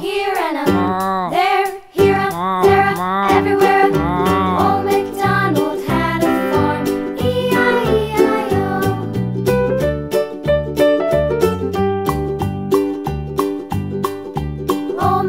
here and a there, here a there, a, everywhere. Old MacDonald had a farm, E-I-E-I-O. Old